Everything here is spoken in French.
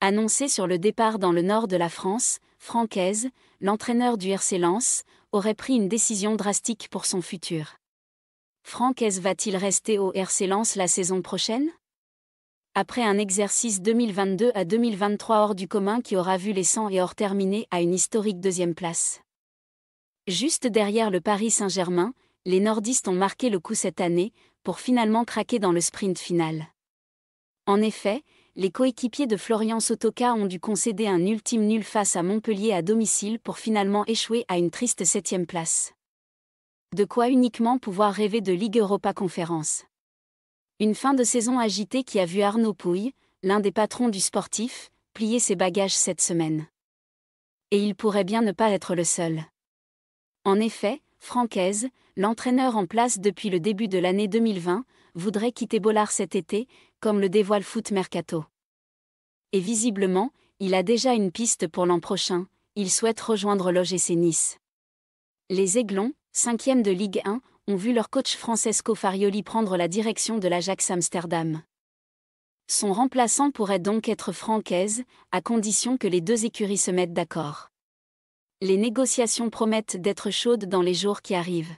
Annoncé sur le départ dans le nord de la France, Francaise, l'entraîneur du RC Lens, aurait pris une décision drastique pour son futur. Francaise va-t-il rester au RC Lens la saison prochaine? Après un exercice 2022 à 2023 hors du commun qui aura vu les 100 et hors terminer à une historique deuxième place. Juste derrière le Paris Saint-Germain, les nordistes ont marqué le coup cette année, pour finalement craquer dans le sprint final. En effet, les coéquipiers de Florian Sotoka ont dû concéder un ultime nul face à Montpellier à domicile pour finalement échouer à une triste septième place. De quoi uniquement pouvoir rêver de Ligue Europa Conférence. Une fin de saison agitée qui a vu Arnaud Pouille, l'un des patrons du sportif, plier ses bagages cette semaine. Et il pourrait bien ne pas être le seul. En effet, Francaise, l'entraîneur en place depuis le début de l'année 2020, voudrait quitter Bollard cet été, comme le dévoile Foot Mercato. Et visiblement, il a déjà une piste pour l'an prochain, il souhaite rejoindre l'OGC Nice. Les Aiglons, cinquième de Ligue 1, ont vu leur coach Francesco Farioli prendre la direction de l'Ajax Amsterdam. Son remplaçant pourrait donc être Francaise, à condition que les deux écuries se mettent d'accord. Les négociations promettent d'être chaudes dans les jours qui arrivent.